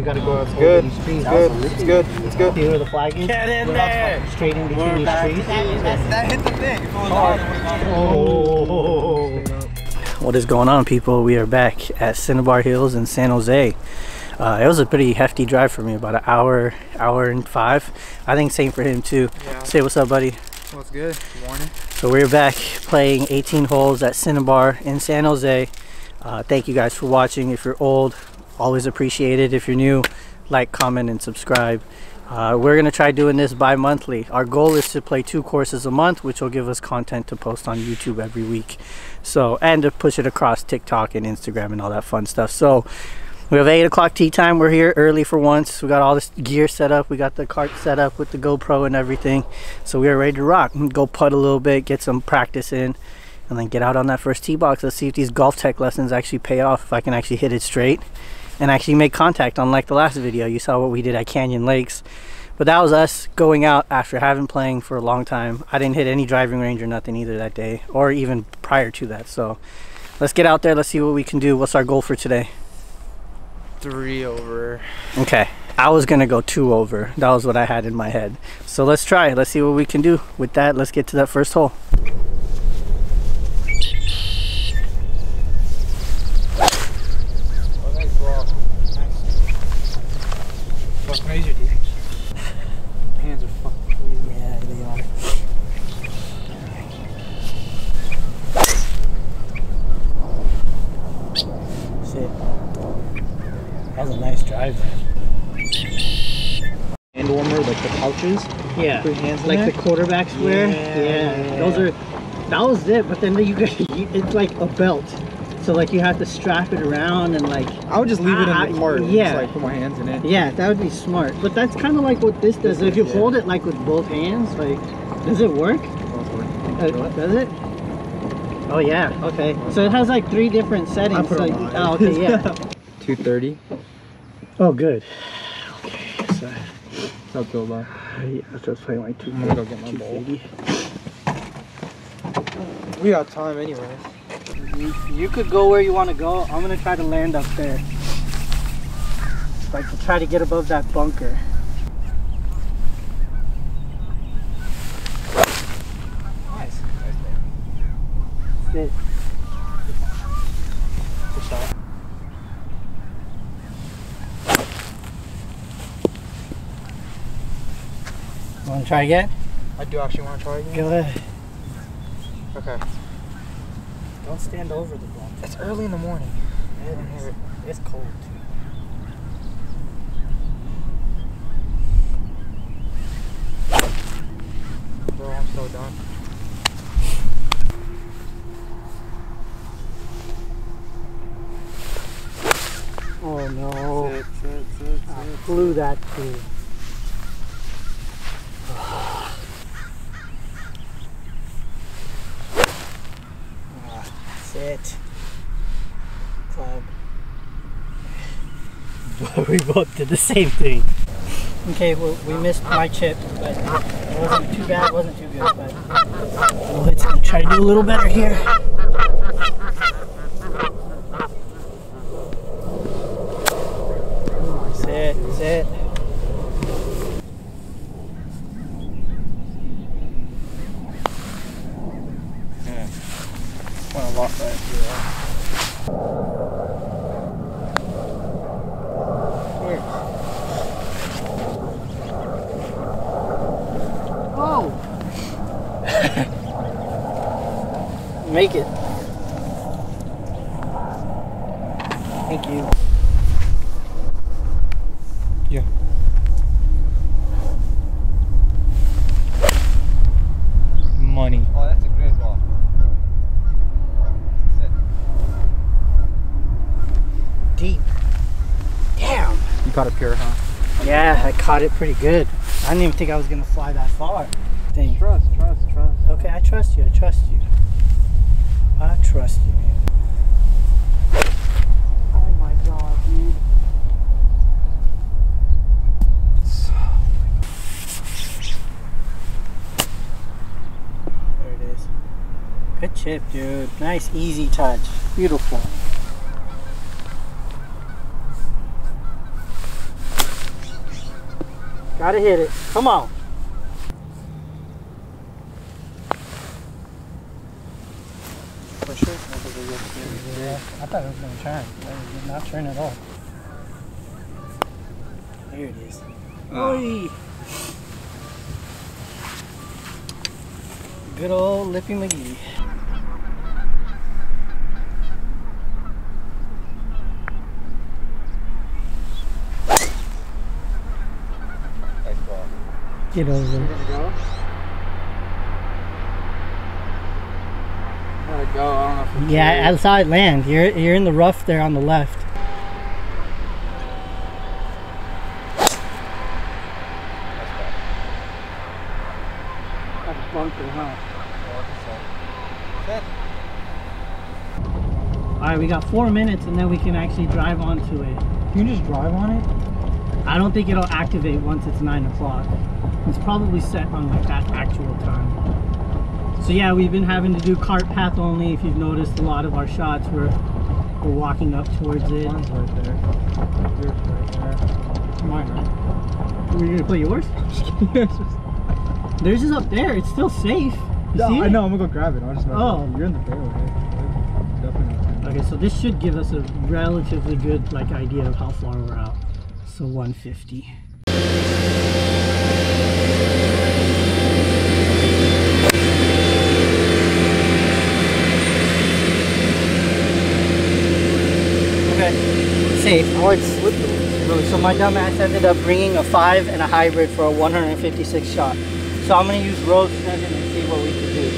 We gotta go It's over good. these trees. It's good. It's good. It's good. See where the flag is? Get in We're there. Straight in between these trees. That hit the thing. If it was on, Oh. What is going on, people? We are back at Cinnabar Hills in San Jose. Uh, it was a pretty hefty drive for me, about an hour, hour and five. I think same for him too. Yeah. Say what's up, buddy. What's good? Good morning. So we're back playing 18 holes at Cinnabar in San Jose. Uh, thank you guys for watching. If you're old, always appreciate it. If you're new, like, comment, and subscribe. Uh, we're gonna try doing this bi-monthly. Our goal is to play two courses a month, which will give us content to post on YouTube every week. So and to push it across TikTok and Instagram and all that fun stuff. So we have eight o'clock tee time. We're here early for once. We got all this gear set up. We got the cart set up with the GoPro and everything. So we are ready to rock. Go putt a little bit, get some practice in, and then get out on that first tee box. Let's see if these Golftec lessons actually pay off. If I can actually hit it straight and actually make contact. Unlike the last video, you saw what we did at Canyon Lakes. But that was us going out after having playing for a long time. I didn't hit any driving range or nothing either that day, or even prior to that. So let's get out there. Let's see what we can do. What's our goal for today? Three over. Okay. I was gonna go two over. That was what I had in my head. So let's try. Let's see what we can do. With that, let's get to that first hole. Oh, nice ball. Nice. Fuck major dude. Hands are fucking freezing. Yeah, they are. Shit. That was a nice drive there. Hand warmer, like the pouches. Yeah. Put your hands in like there? the quarterbacks wear. Yeah. Those are that was it, but then you got it's like a belt. So like you have to strap it around and like I would just leave it in the cart. yeah. Like put my hands in it. yeah, that would be smart. But that's kind of like what this does. If you Yeah. hold it like with both hands, like does it work? Uh, does it? Oh yeah. Okay. So it has like three different settings. put So, them on. oh, okay. Yeah. 230. oh, good. Okay. So That's Bill Bob. yeah, so it's playing like two. I'm gonna go get my bowl. We got time anyway. You, you could go where you want to go. I'm gonna try to land up there. Like to try to get above that bunker. Nice. Sit. Good shot. Want to try again? I do actually want to try again. Go ahead. Okay. Don't stand over the bunker. It's early in the morning. It don't hear it. It's cold too. Bro, I'm so done. Oh no! Sit, sit, sit, I sit. flew that too. Sit. Club. we both did the same thing. Okay, well, we missed my chip, but it wasn't too bad, it wasn't too good, but we'll let's try to do a little better here. Sit, sit. Want to lock that. Oh! Make it. Thank you. Yeah. Money. Oh, that's a great ball. Deep. Damn. You caught it pure, huh? Yeah, I caught it pretty good. I didn't even think I was gonna fly that far. Dang. Trust, trust, trust. Okay, I trust you. I trust you. I trust you, man. Oh my god, dude. There it is. Good chip, dude. Nice, easy touch. Beautiful. Gotta hit it. Come on. For I Yeah, I thought it was gonna turn. but It did not turn at all. There it is. Oi. Good old Lippy McGee. Nice ball. Get over. Gonna go? Gotta go. I don't know if it's Yeah, I saw it land. You're you're in the rough there on the left. That's bunker, huh? All right, we got four minutes, and then we can actually drive onto it. Can you can just drive on it? I don't think it'll activate once it's nine o'clock. It's probably set on like that actual time. So yeah, we've been having to do cart path only. If you've noticed, a lot of our shots we're we're walking up towards it. Mine's right there. Yours right there. Mine, right? Are you gonna play yours? Theirs is up there. It's still safe. You No, see I know. I'm gonna go grab it. I just Oh. You're in the fairway. Definitely Okay, so this should give us a relatively good like idea of how far we're out. So 150. Safe. Oh, it's slippery. Really. So my dumbass ended up bringing a five and a hybrid for a 156 shot. So I'm gonna use road seven and see what we can do.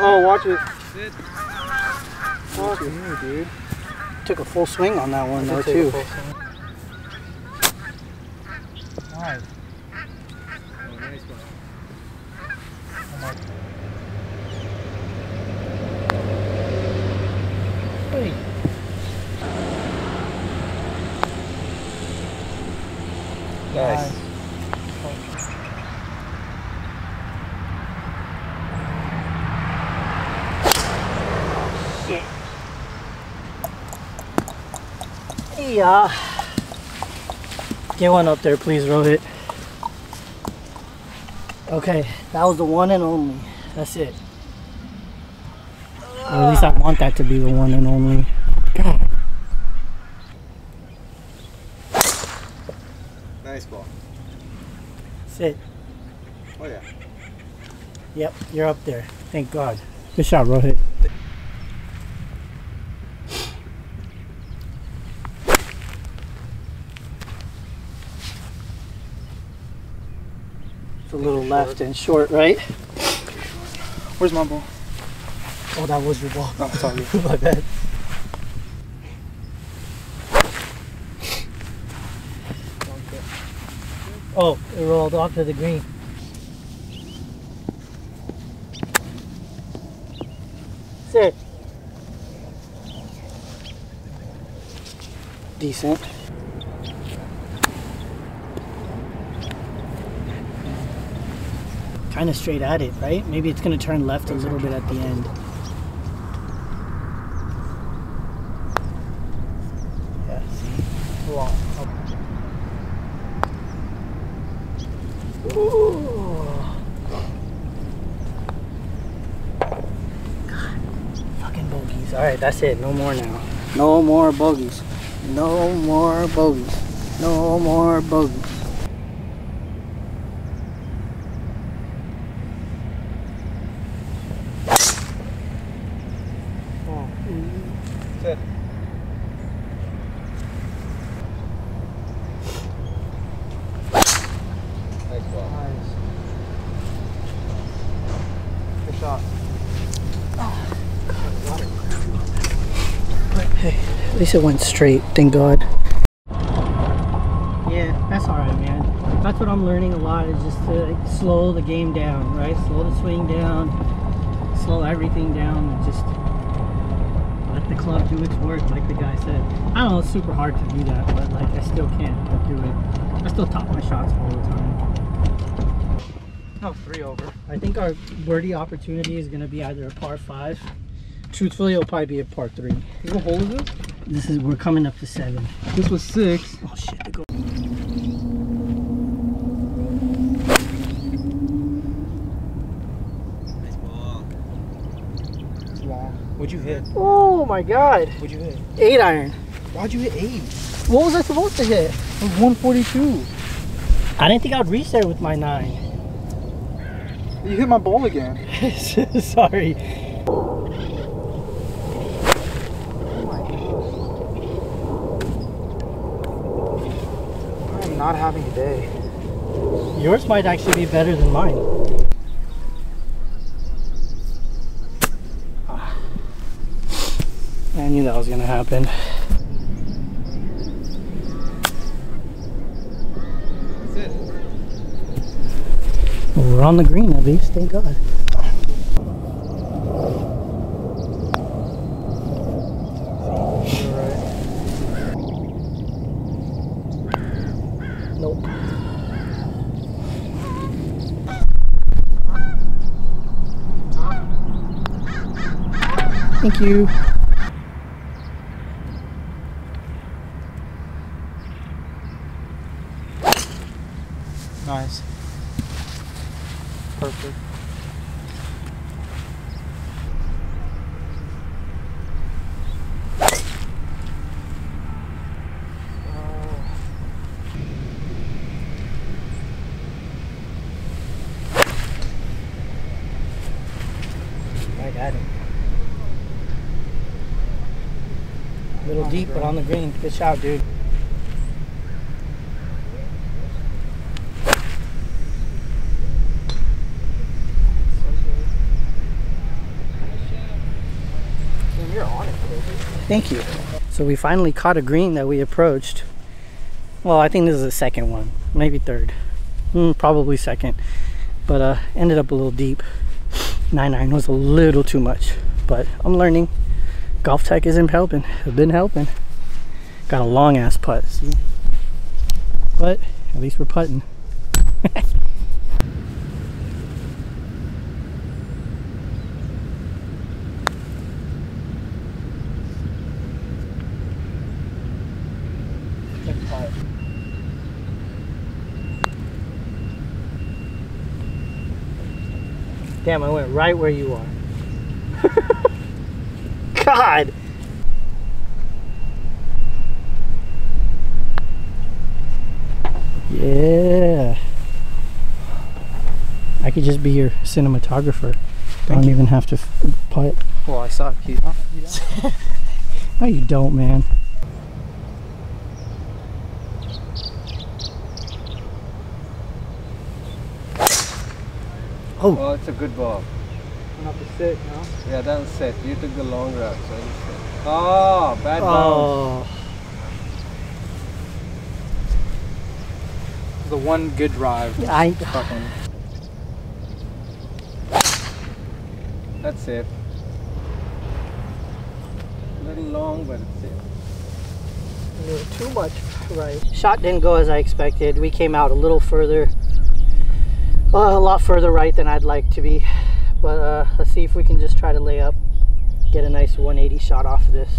Oh, watch it. Watch it here, dude. Took a full swing on that one though too. Nice. Yeah. Get one up there, please, Rohit. Okay, that was the one and only. That's it. Or at least I want that to be the one and only. God. Nice ball. Sit. Oh yeah. Yep, you're up there. Thank God. Good shot, Rohit. It's a little left and short, right? Where's my ball? Oh, that was your ball. Oh, it's all good. My bad. Oh, it rolled off to the green. Sit. Decent. Kind of straight at it, right? Maybe it's going to turn left a little bit at the end. Yeah, see? Ooh. God, fucking bogeys. All right, that's it. No more now. No more bogeys. No more bogeys. No more bogeys. At least it went straight. Thank God. Yeah, that's all right, man. That's what I'm learning a lot is just to like, slow the game down, right? Slow the swing down, slow everything down, and just let the club do its work, like the guy said. I don't know, it's super hard to do that, but like I still can't do it. I still top my shots all the time. No, three over. I think our birdie opportunity is going to be either a par five. Truthfully, it'll probably be a part three. What hole is this? This is we're coming up to seven. This was six. Oh shit! The go- It's long. What'd you hit? oh my god! What'd you hit? Eight iron. Why'd you hit eight? What was I supposed to hit? It was 142. I didn't think I'd reach there with my nine. You hit my ball again. Sorry. I am not having a day. Yours might actually be better than mine. Ah. I knew that was gonna happen. That's it. We're on the green at least, thank God. You. Nice. Perfect. I got it. Little On the deep, but on the green. Good shot, dude. Damn, you're on it, baby. Thank you. So we finally caught a green that we approached. Well, I think this is the second one, maybe third. Hmm, probably second. But uh, ended up a little deep. 9-9 was a little too much. But I'm learning. Golftec isn't helping. It's been helping. Got a long ass putt, see? But at least we're putting. Damn, I went right where you are. God! Yeah. I could just be your cinematographer. I don't you. even have to f- putt. Well, I suck. You don't? You don't? No, you don't, man. Oh, it's a good ball. Not to sit, no? Yeah, that's set. You took the long route, so it's set. Oh, bad bounce. Oh, The one good drive. I. Fucking. That's it. A little long, but it's safe. knew too much right. Shot didn't go as I expected. We came out a little further, uh, a lot further right than I'd like to be. But uh, let's see if we can just try to lay up, get a nice 180 shot off of this.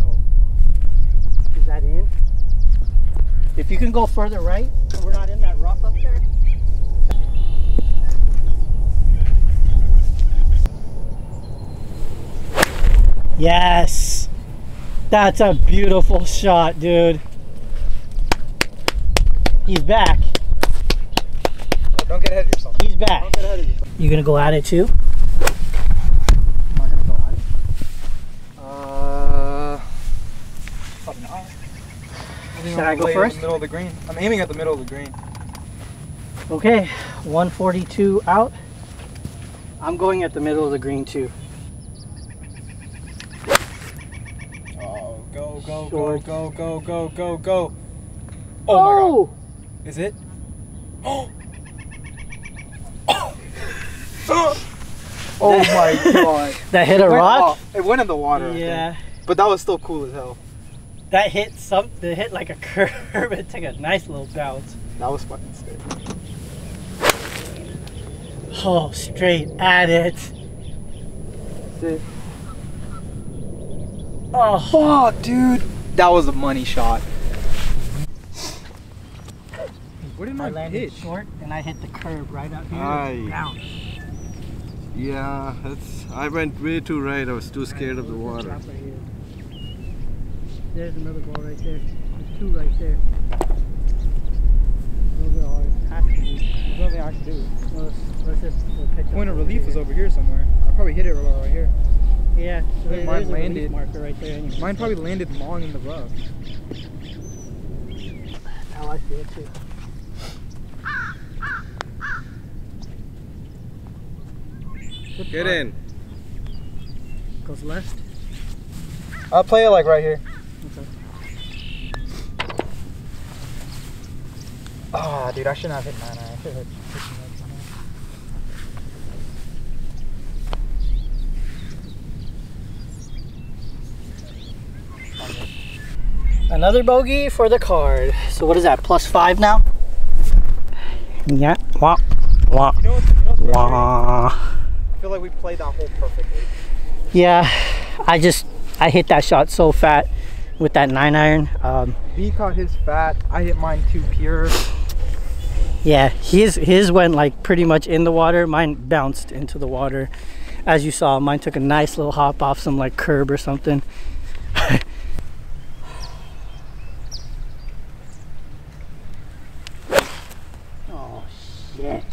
Oh. Is that in? If you can go further right, we're not in that rough up there. Yes. That's a beautiful shot, dude. He's back. Oh, don't get ahead of yourself. He's back. Don't get ahead of yourself. You gonna go at it too? Am I gonna go at it? Uh. Probably not. I Should I'm go first? Middle of the green. I'm aiming at the middle of the green. Okay, 142 out. I'm going at the middle of the green too. Oh, go, go, Short. go, go, go, go, go, go. Oh, my god. Is it? Oh! oh my god. That hit a Went rock? off. It went in the water. Yeah. But that was still cool as hell. that hit some. It hit like a curve. It took a nice little bounce. That was fucking sick. Oh, straight at it. Sick. Oh, Oh, dude. That was a money shot. What did I I landed hit? short and I hit the curb right up here. Aye. Bounce. Yeah, it's. I went way too right. I was too scared of the water. Right. There's another ball right there. There's two right there. Those are hard. Has to be. There's nothing I can do. Let's, let's just we'll pitch up Point of relief here. is over here somewhere. I probably hit it right here. Yeah, think there- mine there's a landed- marker right there. Anyway. Mine probably landed long in the rough. How I see it too. Good Get putt. in. Goes left. I'll play it like right here. Okay. Ah, dude, I shouldn't have hit 9 I should hit Another bogey for the card. So what is that? Plus five now? Yeah. Wah. Wah. You know what's, you know what's frustrating? Wah. I feel like we played that hole perfectly. Yeah. I just I hit that shot so fat with that nine iron. Um, B caught his fat. I hit mine too pure. yeah, his his went like pretty much in the water. Mine bounced into the water. As you saw, mine took a nice little hop off some like curb or something. oh shit.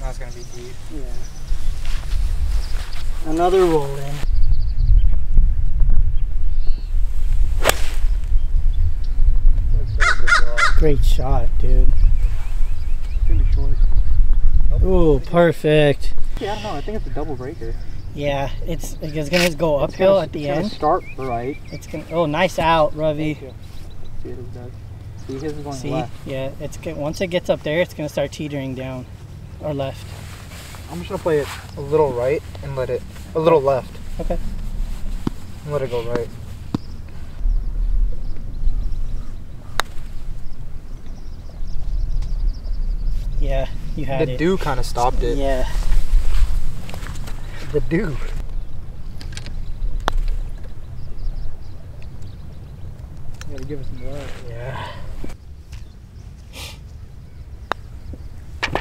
That's gonna be deep. Yeah. Another roll in. Great shot, dude. It's gonna be short. Ooh, perfect. Yeah, I don't know. I think it's a double breaker. Yeah, it's it's gonna go uphill at the it's gonna end. start right. It's gonna. Oh, nice out, Ravi. See, it does. See, his is going See, left. yeah, it's once it gets up there, it's gonna start teetering down, or left. I'm just gonna play it a little right and let it a little left. Okay. And let it go right. Yeah, you had the it. dew kind of stopped it. Yeah. The dew. Gotta give it some love. Yeah.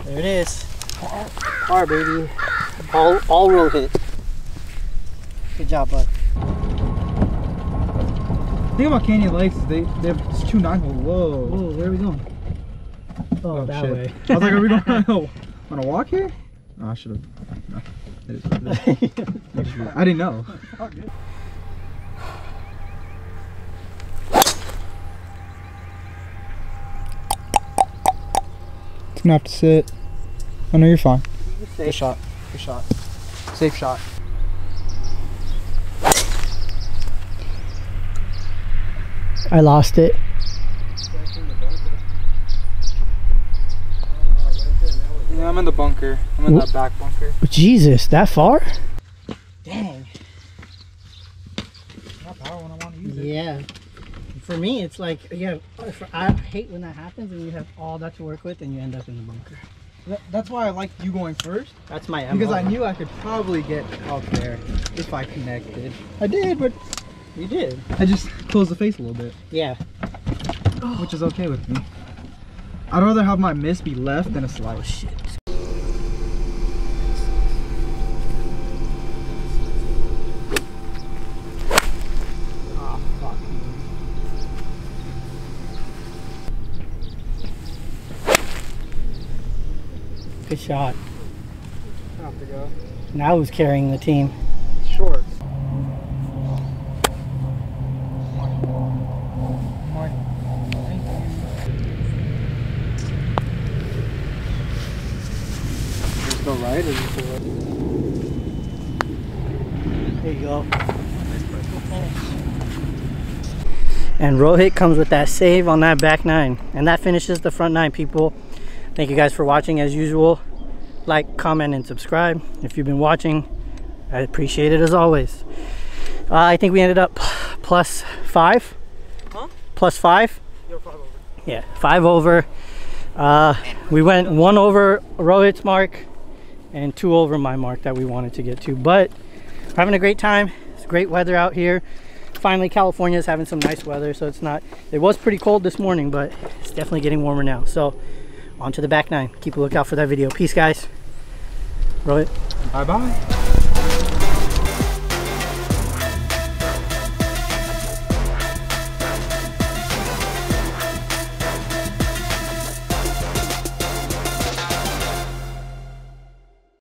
There it is. Par, baby. All all Rohit. Good job, bud. The thing about Canyon Lakes is they, they have it's two nine hole. Whoa. Oh, where are we going? Oh, Oh, that shit. way. I was like, are we going on a, on a walk here? Oh, I should have. No. It is what it is. I didn't know. Oh, it's gonna have to sit. Oh know you're fine. Good shot. Good shot. Safe shot. I lost it. Yeah, I'm in the bunker. I'm in that back bunker. Jesus, that far? Dang. Not power when I want to use it. Yeah. For me, it's like, yeah, I hate when that happens and you have all that to work with and you end up in the bunker. That- That's why I liked you going first. That's my MO. Because I knew I could probably get out there if I connected. I did, but You did. I just closed the face a little bit, Yeah. which is okay with me. I'd rather have my miss be left than a slide. Oh, shit. Good shot. Have to go. Now who's carrying the team? Short. Go right or just go right? There you go. And Rohit comes with that save on that back nine. And that finishes the front nine, people. Thank you guys for watching as usual. Like, comment, and subscribe. If you've been watching, I appreciate it as always. Uh, I think we ended up plus five. plus five? You're five over. Yeah, five over. Uh, we went one over Rohit's mark and two over my mark that we wanted to get to. But we're having a great time. It's great weather out here. Finally, California is having some nice weather, so it's not. It was pretty cold this morning, but it's definitely getting warmer now. So, on to the back nine. Keep a lookout for that video. Peace, guys. Roll Rohit. Bye bye.